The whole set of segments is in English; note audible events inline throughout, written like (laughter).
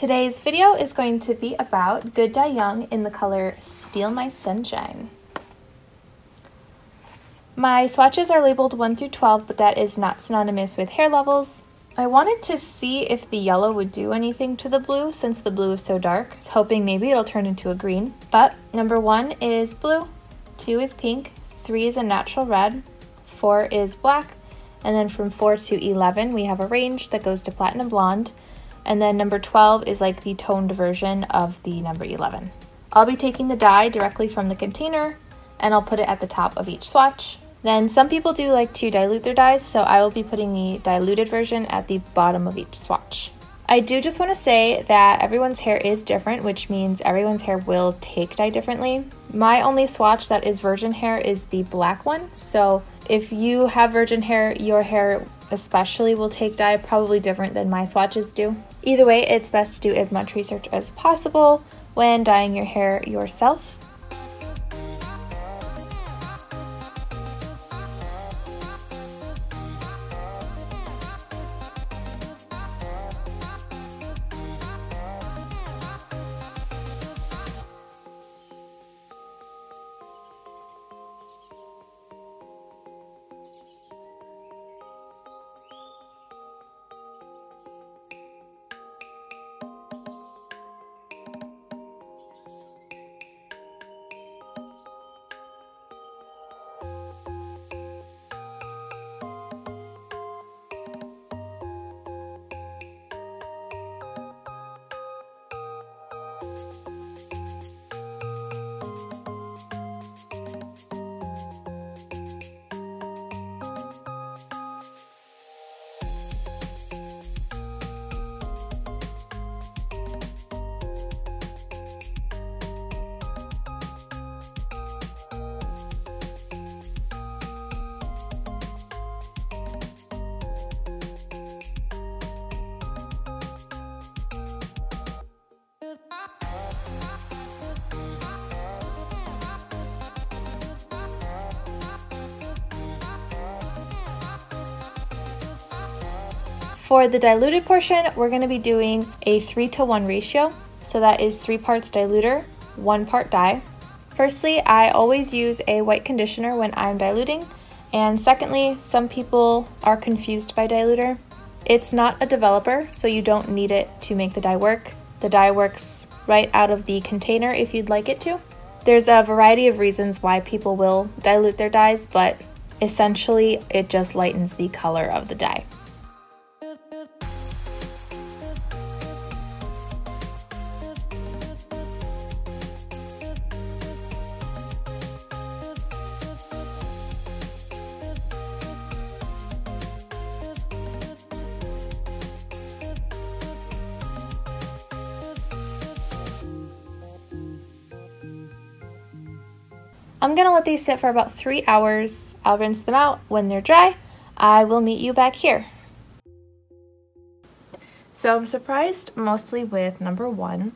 Today's video is going to be about Good Dye Young in the color Steal My Sunshine. My swatches are labeled 1 through 12, but that is not synonymous with hair levels. I wanted to see if the yellow would do anything to the blue since the blue is so dark. I was hoping maybe it'll turn into a green. But number one is blue, two is pink, three is a natural red, four is black, and then from four to 11, we have a range that goes to platinum blonde. And then number 12 is like the toned version of the number 11. I'll be taking the dye directly from the container and I'll put it at the top of each swatch. Then some people do like to dilute their dyes, so I will be putting the diluted version at the bottom of each swatch. I do just want to say that everyone's hair is different, which means everyone's hair will take dye differently. My only swatch that is virgin hair is the black one, so if you have virgin hair, your hair especially will take dye probably different than my swatches do. Either way, it's best to do as much research as possible when dyeing your hair yourself. For the diluted portion, we're going to be doing a 3 to 1 ratio. So that is 3 parts diluter, 1 part dye. Firstly, I always use a white conditioner when I'm diluting. And secondly, some people are confused by diluter. It's not a developer, so you don't need it to make the dye work. The dye works right out of the container if you'd like it to. There's a variety of reasons why people will dilute their dyes, but essentially it just lightens the color of the dye. I'm gonna let these sit for about three hours. I'll rinse them out. When they're dry, I will meet you back here. So I'm surprised mostly with number one.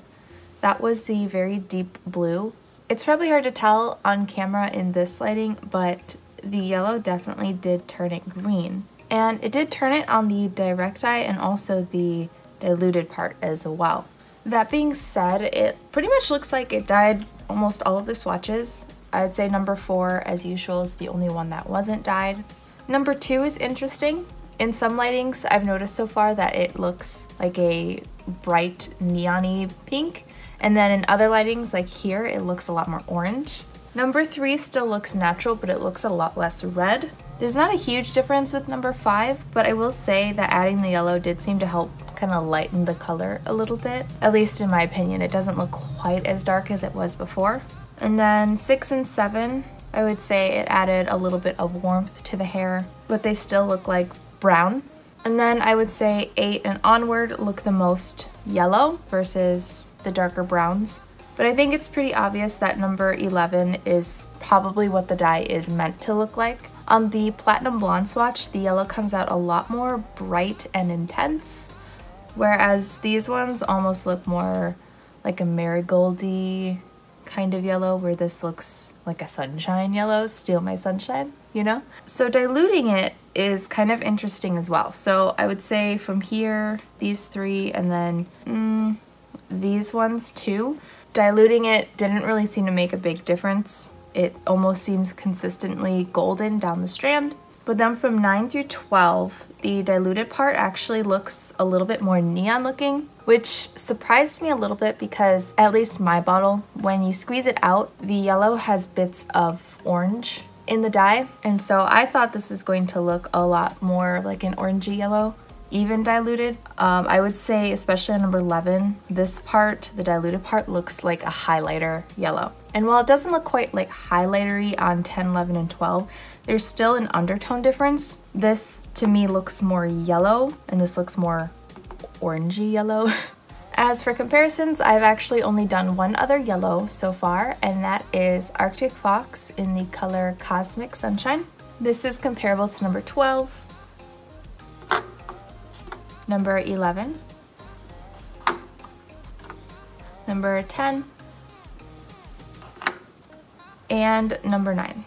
That was the very deep blue. It's probably hard to tell on camera in this lighting, but the yellow definitely did turn it green. And it did turn it on the direct dye and also the diluted part as well. That being said, it pretty much looks like it dyed almost all of the swatches. I'd say number four, as usual, is the only one that wasn't dyed. Number two is interesting. In some lightings, I've noticed so far that it looks like a bright neon pink. And then in other lightings, like here, it looks a lot more orange. Number three still looks natural, but it looks a lot less red. There's not a huge difference with number five, but I will say that adding the yellow did seem to help kind of lighten the color a little bit. At least in my opinion, it doesn't look quite as dark as it was before. And then six and seven, I would say it added a little bit of warmth to the hair, but they still look like brown. And then I would say eight and onward look the most yellow versus the darker browns. But I think it's pretty obvious that number 11 is probably what the dye is meant to look like. On the Platinum Blonde swatch, the yellow comes out a lot more bright and intense, whereas these ones almost look more like a marigoldy kind of yellow where this looks like a sunshine yellow, steal my sunshine, you know? So diluting it is kind of interesting as well. So I would say from here, these three, and then mm, these ones too. Diluting it didn't really seem to make a big difference. It almost seems consistently golden down the strand. But then from 9 through 12, the diluted part actually looks a little bit more neon looking, which surprised me a little bit because at least my bottle, when you squeeze it out, the yellow has bits of orange in the dye. And so I thought this was going to look a lot more like an orangey yellow, even diluted. Um, I would say, especially number 11, this part, the diluted part, looks like a highlighter yellow. And while it doesn't look quite like highlightery on 10, 11, and 12, there's still an undertone difference. This to me looks more yellow and this looks more orangey yellow. (laughs) As for comparisons, I've actually only done one other yellow so far, and that is Arctic Fox in the color Cosmic Sunshine. This is comparable to number 12, number 11, number 10, and number 9.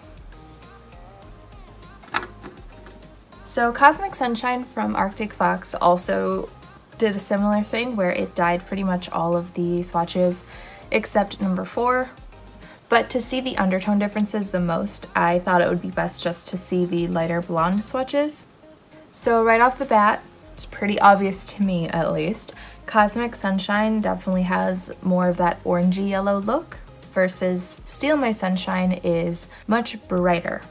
So Cosmic Sunshine from Arctic Fox also did a similar thing where it dyed pretty much all of the swatches except number four. But to see the undertone differences the most, I thought it would be best just to see the lighter blonde swatches. So right off the bat, it's pretty obvious to me at least, Cosmic Sunshine definitely has more of that orangey yellow look versus Steal My Sunshine is much brighter.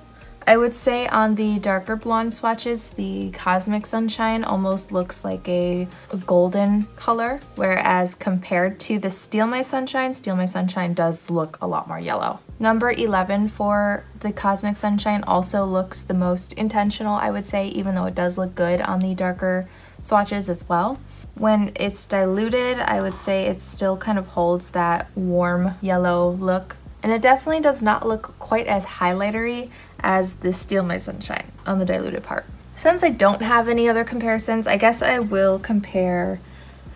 I would say on the darker blonde swatches, the Cosmic Sunshine almost looks like a, a, golden color, whereas compared to the Steal My Sunshine, Steal My Sunshine does look a lot more yellow. Number 11 for the Cosmic Sunshine also looks the most intentional, I would say, even though it does look good on the darker swatches as well. When it's diluted, I would say it still kind of holds that warm yellow look and it definitely does not look quite as highlightery as the Steal My Sunshine on the diluted part. Since I don't have any other comparisons, I guess I will compare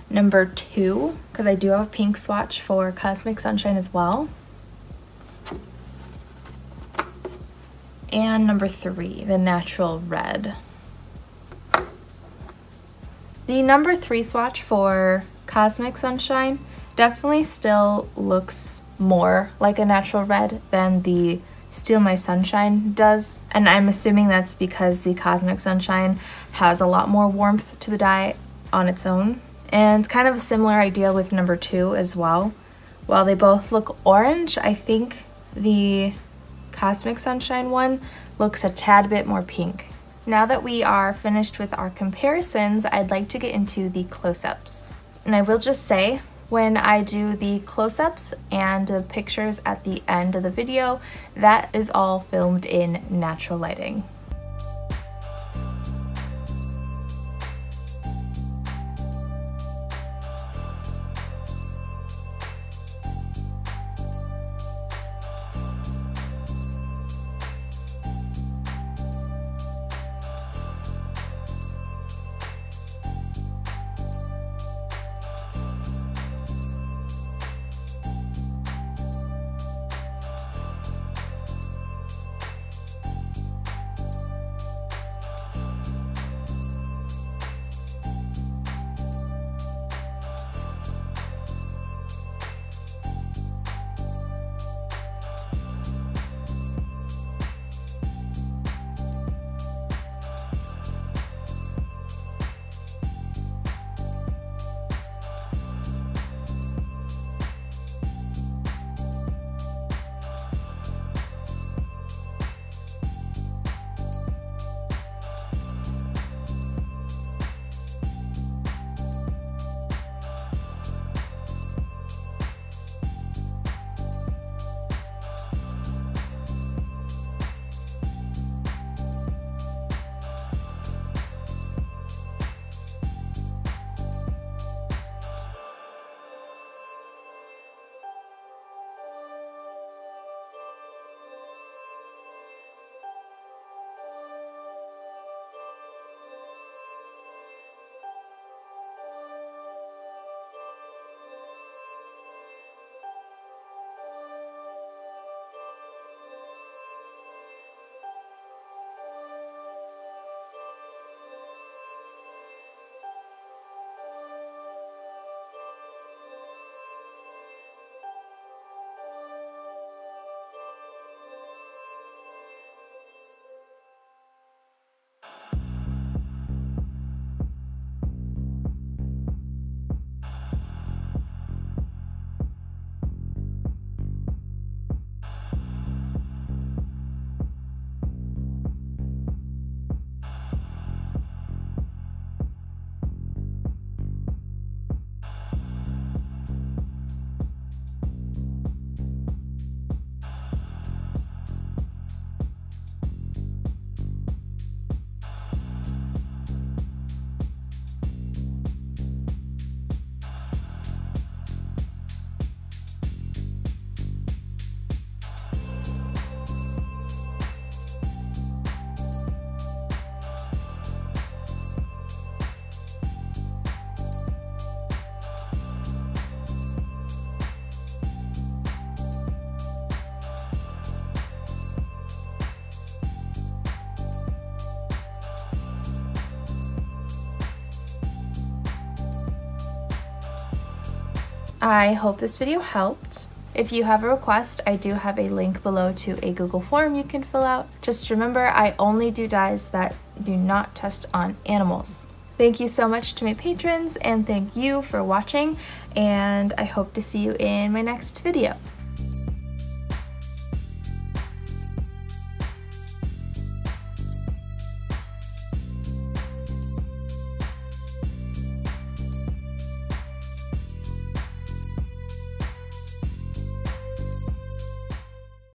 number two, because I do have a pink swatch for Cosmic Sunshine as well. And number three, the Natural Red. The number three swatch for Cosmic Sunshine definitely still looks more like a natural red than the Steal My Sunshine does. And I'm assuming that's because the Cosmic Sunshine has a lot more warmth to the dye on its own. And kind of a similar idea with number two as well. While they both look orange, I think the Cosmic Sunshine one looks a tad bit more pink. Now that we are finished with our comparisons, I'd like to get into the close-ups. And I will just say, when I do the close-ups and the pictures at the end of the video, that is all filmed in natural lighting. I hope this video helped. If you have a request, I do have a link below to a Google form you can fill out. Just remember, I only do dyes that do not test on animals. Thank you so much to my patrons and thank you for watching and I hope to see you in my next video.